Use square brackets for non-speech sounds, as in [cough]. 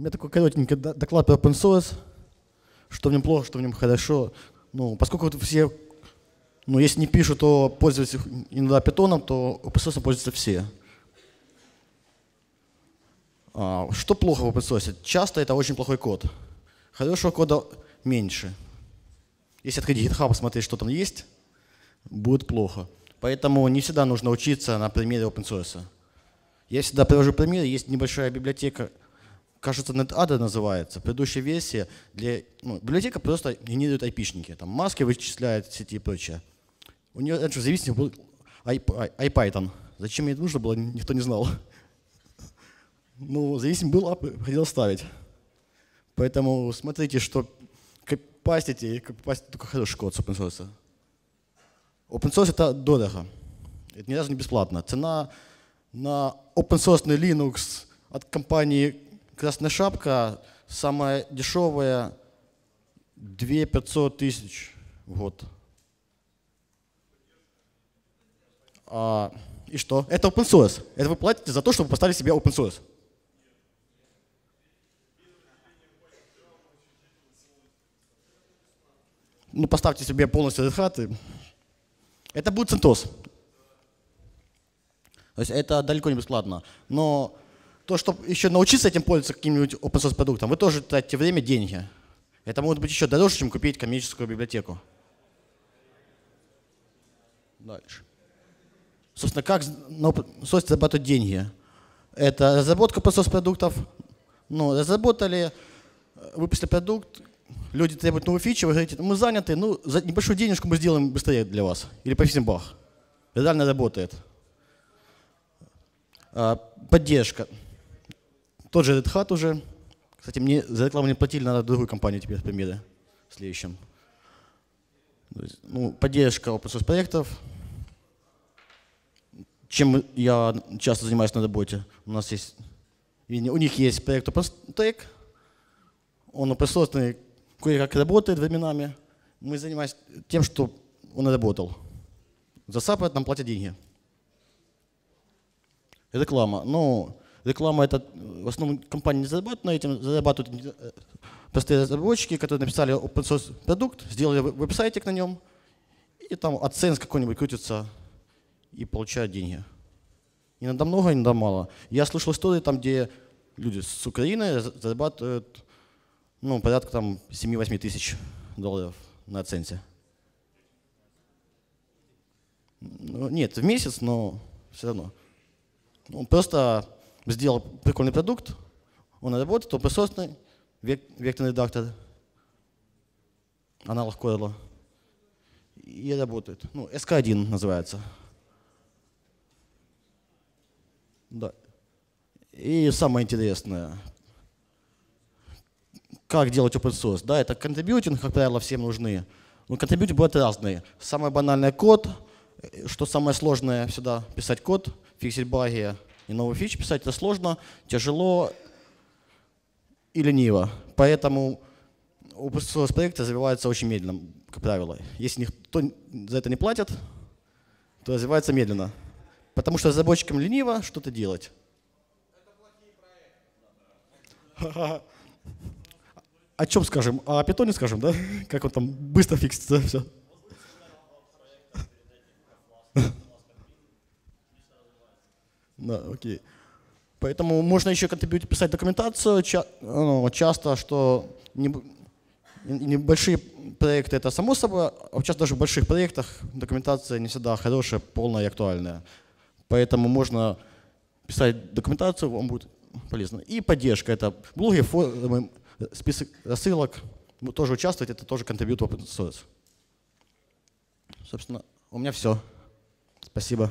У меня такой коротенький доклад про open source, что в нем плохо, что в нем хорошо. Ну, поскольку все, ну, если не пишут, то пользуются иногда питоном, то open source пользуются все. А, что плохо в open source? Часто это очень плохой код. Хорошего кода меньше. Если открыть GitHub, посмотреть, что там есть, будет плохо. Поэтому не всегда нужно учиться на примере open source. Я всегда привожу пример. Есть небольшая библиотека, кажется, NetAdder называется, предыдущая версия. Для, ну, библиотека просто генерирует айпишники. Там маски вычисляет сети и прочее. У нее раньше зависимый был IPython. Зачем ей это нужно было, никто не знал. [laughs] Ну, зависимый был, а хотел ставить. Поэтому смотрите, что капасити, и капасити только хороший код с open source. Open source это дорого. Это ни разу не бесплатно. Цена на open source Linux от компании Красная Шапка самая дешевая 2 500 тысяч в год. А, и что? Это open source. Это вы платите за то, чтобы поставили себе open source. Ну, поставьте себе полностью Red Hat. И... Это будет CentOS. То есть это далеко не бесплатно. Но то, чтобы еще научиться этим пользоваться каким-нибудь open source продуктом, вы тоже тратите время, деньги. Это может быть еще дороже, чем купить коммерческую библиотеку. Дальше. Собственно, как на open source зарабатывать деньги? Это разработка open source продуктов. Ну, разработали, выпустили продукт, люди требуют новые фичи, вы говорите, мы заняты, ну, за небольшую денежку мы сделаем быстрее для вас. Или повесим бах. Реально работает. А, поддержка. Тот же Red Hat уже. Кстати, мне за рекламу не платили, надо другую компанию теперь примеры в следующем. Ну, поддержка open source проектов. Чем я часто занимаюсь на работе. У нас есть, у них есть проект OpenStack. Он open source, кое-как работает временами. Мы занимаемся тем, что он работал. За саппорт нам платят деньги. Реклама. Ну, реклама это в основном компании не зарабатывают на этим, зарабатывают э, простые разработчики, которые написали open source продукт, сделали веб-сайтик на нем, и там AdSense какой-нибудь крутится и получают деньги. Иногда много, иногда мало. Я слышал истории там, где люди с Украины зарабатывают ну, порядка там 7-8 тысяч долларов на AdSense. Ну, нет, в месяц, но все равно. Он просто сделал прикольный продукт, он работает, open source, векторный редактор, аналог Coil, и работает. Ну, SK1 называется. Да. И самое интересное, как делать open source. Да, это контрибьютинг, как правило, всем нужны. Но контрибьютинг бывают разные. Самый банальный код, что самое сложное всегда писать код, фиксить баги и новые фичи писать это сложно, тяжело и лениво. Поэтому open проекты развиваются очень медленно, как правило. Если никто за это не платит, то развивается медленно. Потому что разработчикам лениво что-то делать. [laughs] О чем скажем? О питоне скажем, да? [laughs] Как он там быстро фиксится все. Да, окей. Поэтому можно еще контрибьюти писать документацию. Ча ну, часто, что не, небольшие проекты это само собой, а часто даже в больших проектах документация не всегда хорошая, полная и актуальная. Поэтому можно писать документацию, вам будет полезно. И поддержка. Это блоги, форумы, список рассылок. Вы тоже участвуете, это тоже контрибьют open source. Собственно, у меня все. Спасибо.